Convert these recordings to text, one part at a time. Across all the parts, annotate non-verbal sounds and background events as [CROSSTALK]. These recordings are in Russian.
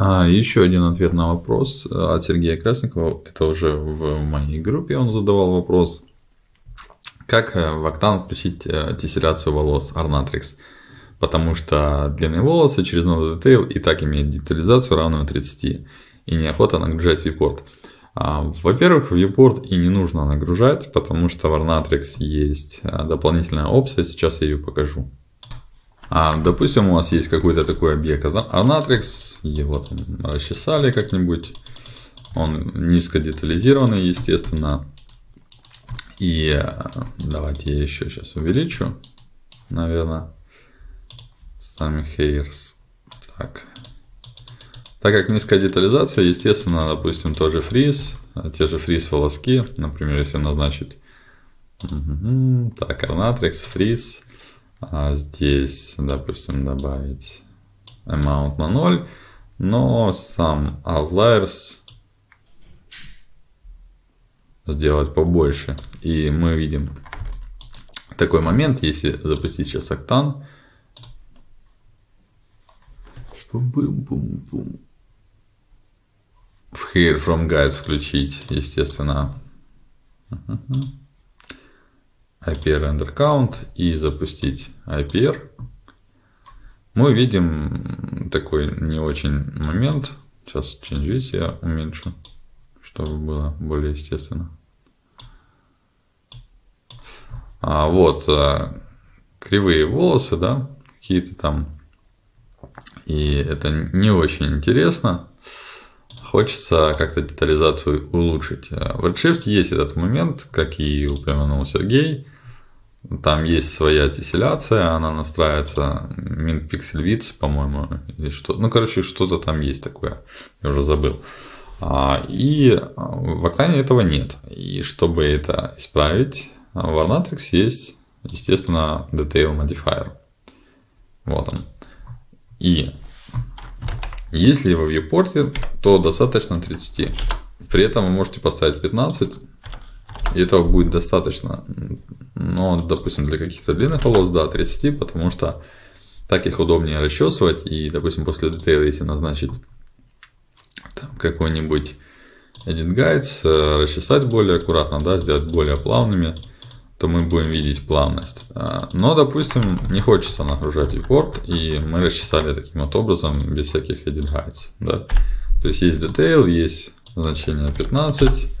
А, еще один ответ на вопрос от Сергея Красникова. Это уже в моей группе он задавал вопрос. Как э, в Octane включить э, тессерацию волос Arnatrix? Потому что длинные волосы через Node Detail и так имеют детализацию равную 30. И неохота нагружать viewport. А, во-первых, viewport и не нужно нагружать, потому что в Arnatrix есть э, дополнительная опция. Сейчас я ее покажу. А, допустим, у вас есть какой-то такой объект Arnatrix, его там расчесали как-нибудь, он низко детализированный, естественно. И э, давайте я еще сейчас увеличу, наверное, сами hairs. Так. Так как низкая детализация, естественно, допустим, тот же фриз, те же фриз волоски, например, если назначить так, Arnatrix, фриз, а здесь, допустим, добавить amount на 0, но сам outliers сделать побольше. И мы видим такой момент, если запустить сейчас Octane. В Here from Guides включить, естественно. Uh-huh. IPR render count и запустить IPR, мы видим такой не очень момент. Сейчас change я уменьшу, чтобы было более естественно. А вот а, кривые волосы, да, какие-то там. И это не очень интересно. Хочется как-то детализацию улучшить. В Redshift есть этот момент, как и упомянул Сергей. Там есть своя тесселяция, она настраивается min pixel width, по-моему, или что. Ну, короче, что-то там есть такое. Я уже забыл. А, и в Octane этого нет. И чтобы это исправить, в Arnatrix есть, естественно, detail modifier. Вот он. И если в viewport, то достаточно 30. При этом вы можете поставить 15, и этого будет достаточно. Но, допустим, для каких-то длинных волос, да, 30, потому что так их удобнее расчесывать. И, допустим, после детейла, если назначить там какой-нибудь Edit Guides, э, расчесать более аккуратно, да, сделать более плавными, то мы будем видеть плавность. А, но, допустим, не хочется нагружать viewport, и мы расчесали таким вот образом, без всяких Edit Guides, да. То есть есть detail, есть значение 15,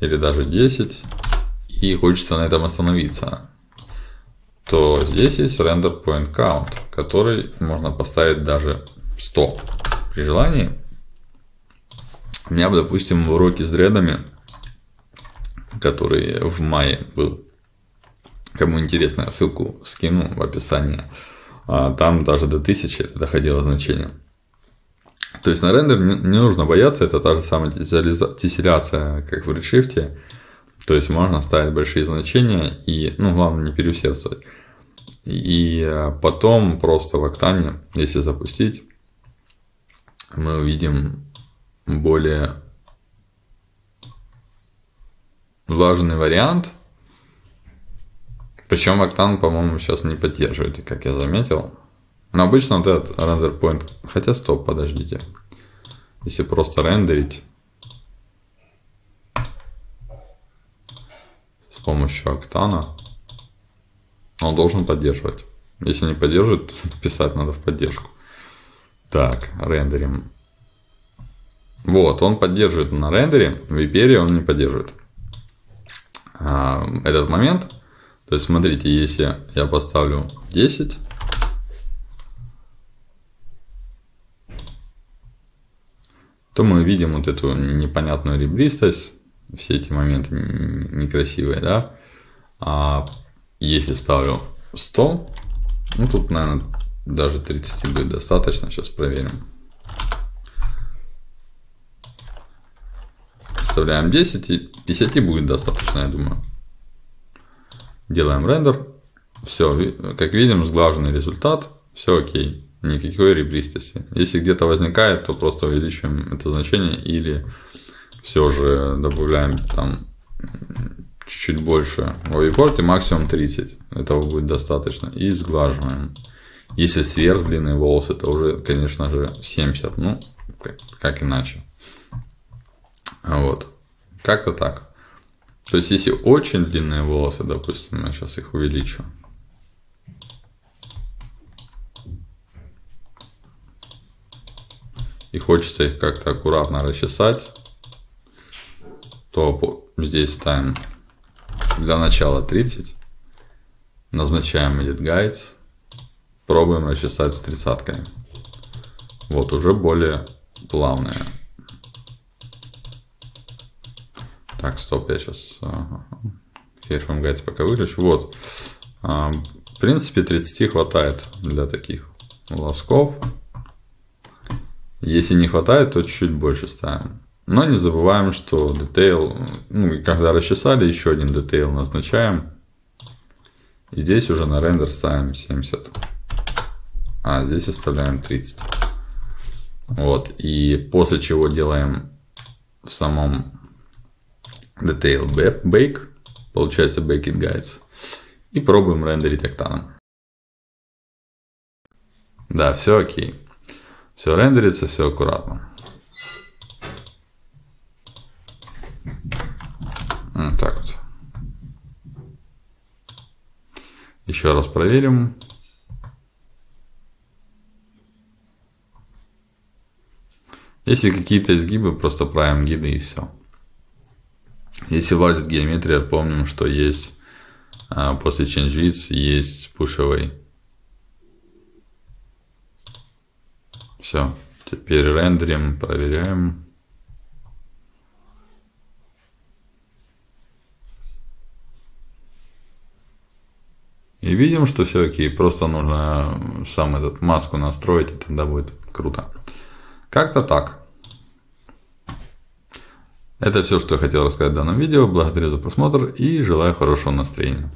или даже 10, и хочется на этом остановиться, то здесь есть render point count, который можно поставить даже 100 при желании. У меня, допустим, в уроке с дредами, который в мае был, кому интересно, ссылку скину в описании, а там даже до 1000 это доходило значение. То есть на рендер не, нужно бояться, это та же самая тесселяция, как в Redshift. То есть можно ставить большие значения и, ну, главное не переусердствовать. И э, потом просто в Octane, если запустить, мы увидим более влажный вариант. Причем Octane, по-моему, сейчас не поддерживает, как я заметил. Но обычно вот этот render point, хотя стоп, подождите. Если просто рендерить с помощью октана, он должен поддерживать. Если не поддерживает, [LAUGHS] писать надо в поддержку. Так, рендерим. Вот, он поддерживает на рендере, в Viperia он не поддерживает. А, этот момент, то есть смотрите, если я поставлю 10, то мы видим вот эту непонятную ребристость, все эти моменты некрасивые, да. А если ставлю 100, ну тут, наверное, даже 30 будет достаточно, сейчас проверим. Вставляем 10 и 10 будет достаточно, я думаю. Делаем рендер. Все, как видим, сглаженный результат. Все окей никакой ребристости. Если где-то возникает, то просто увеличиваем это значение или все же добавляем там чуть-чуть больше в вейпорте, максимум 30. Этого будет достаточно. И сглаживаем. Если сверх длинные волосы, то уже, конечно же, 70. Ну, как иначе. Вот. Как-то так. То есть, если очень длинные волосы, допустим, я сейчас их увеличу. И хочется их как-то аккуратно расчесать, то здесь ставим для начала 30. Назначаем Edit Guides. Пробуем расчесать с тридцатками. Вот уже более плавные. Так, стоп, я сейчас Firm Guides пока выключу. Вот. А, в принципе, 30 хватает для таких волосков. Если не хватает, то чуть-чуть больше ставим. Но не забываем, что детейл, ну, когда расчесали, еще один детейл назначаем. И здесь уже на рендер ставим 70. А здесь оставляем 30. Вот. И после чего делаем в самом detail bake, получается baking guides. И пробуем рендерить октаном. Да, все окей. Все рендерится, все аккуратно. Вот так вот. Еще раз проверим. Если какие-то изгибы, просто правим гиды и все. Если влазит геометрия, помним, что есть а, после change width есть пушевый Все. Теперь рендерим, проверяем. И видим, что все окей. Просто нужно сам этот маску настроить, и тогда будет круто. Как-то так. Это все, что я хотел рассказать в данном видео. Благодарю за просмотр и желаю хорошего настроения.